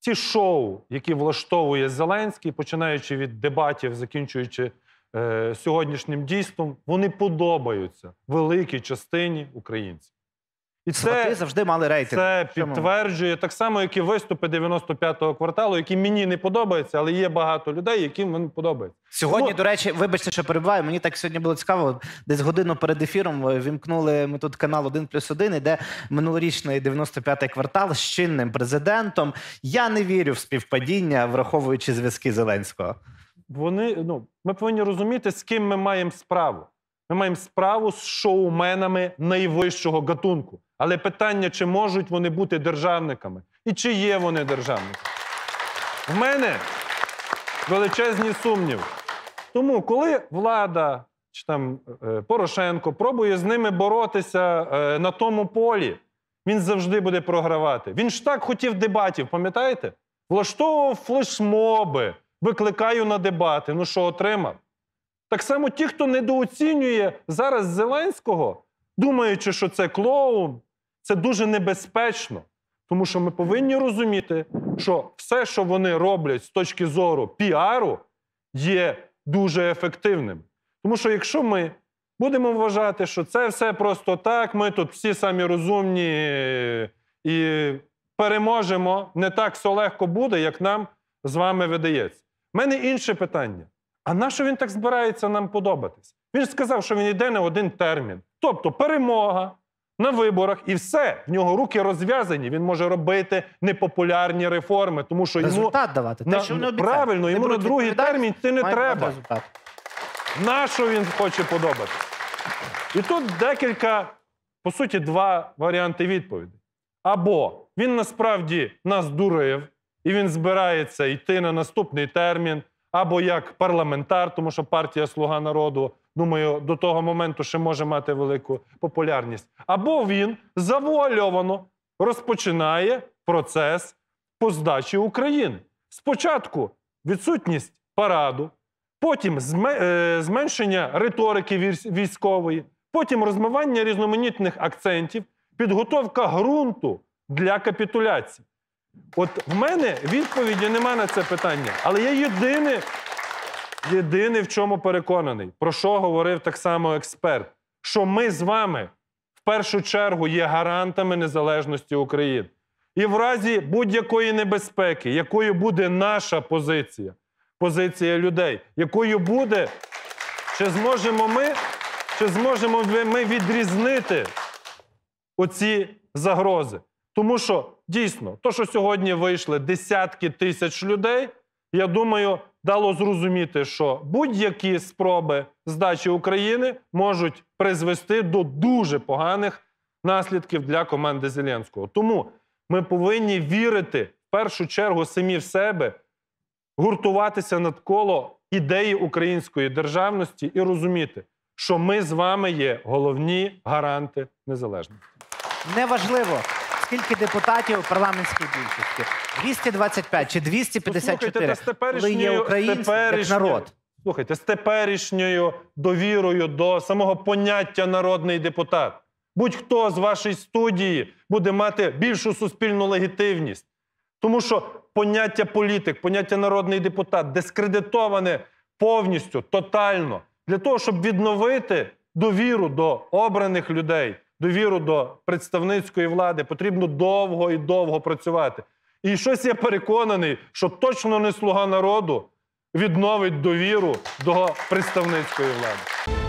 ці шоу, які влаштовує Зеленський, починаючи від дебатів, закінчуючи е, сьогоднішнім дійством, вони подобаються великій частині українців. І це Свати завжди мали рейтинг. це підтверджує так само, як і виступи 95-го кварталу, які мені не подобаються, але є багато людей, яким вони подобаються. Сьогодні, Ну- до речі, вибачте, що перебуваю. Мені так сьогодні було цікаво. Десь годину перед ефіром е, вімкнули ми тут канал 1 плюс 1, іде минулорічний 95-й квартал з чинним президентом. Я не вірю в співпадіння, враховуючи зв'язки Зеленського. Вони ну ми повинні розуміти, з ким ми маємо справу. Ми маємо справу з шоуменами найвищого гатунку. Але питання, чи можуть вони бути державниками, і чи є вони державниками. В мене величезні сумніви. Тому, коли влада чи там е, Порошенко пробує з ними боротися е, на тому полі, він завжди буде програвати. Він ж так хотів дебатів, пам'ятаєте? Влаштовував флешмоби, викликаю на дебати. Ну що отримав? Так само ті, хто недооцінює зараз Зеленського, думаючи, що це клоун, це дуже небезпечно. Тому що ми повинні розуміти, що все, що вони роблять з точки зору піару, є дуже ефективним. Тому що якщо ми будемо вважати, що це все просто так, ми тут всі самі розумні і переможемо, не так все легко буде, як нам з вами видається. У мене інше питання. А на що він так збирається нам подобатись? Він сказав, що він йде на один термін. Тобто перемога на виборах і все. В нього руки розв'язані. Він може робити непопулярні реформи, тому що йому Результат давати. Те, що правильно, Не йому на другий термін це не треба. результат. на що він хоче подобатися. І тут декілька, по суті, два варіанти відповіді. Або він насправді нас дурив, і він збирається йти на наступний термін, або як парламентар, тому що партія Слуга народу, думаю, до того моменту ще може мати велику популярність. Або він завуальовано розпочинає процес по здачі України. Спочатку відсутність параду, потім е, зменшення риторики військ- військової, потім розмивання різноманітних акцентів, підготовка ґрунту для капітуляції. От в мене відповіді нема на це питання, але я єдине, єдине в чому переконаний, про що говорив так само експерт, що ми з вами в першу чергу є гарантами незалежності України. І в разі будь-якої небезпеки, якою буде наша позиція, позиція людей, якою буде, чи зможемо ми, чи зможемо ми відрізнити оці загрози. Тому що дійсно, то, що сьогодні вийшли десятки тисяч людей, я думаю, дало зрозуміти, що будь-які спроби здачі України можуть призвести до дуже поганих наслідків для команди Зеленського. Тому ми повинні вірити в першу чергу самі в себе, гуртуватися навколо ідеї української державності і розуміти, що ми з вами є головні гаранти незалежності. Неважливо, скільки депутатів у парламентській більшості. 225 чи 254, та з коли є українці, як народ. Слухайте, з теперішньою довірою до самого поняття народний депутат. Будь-хто з вашої студії буде мати більшу суспільну легітимність. Тому що поняття політик, поняття народний депутат дискредитоване повністю, тотально. Для того, щоб відновити довіру до обраних людей, довіру до представницької влади, потрібно довго і довго працювати. І щось я переконаний, що точно не слуга народу відновить довіру до представницької влади.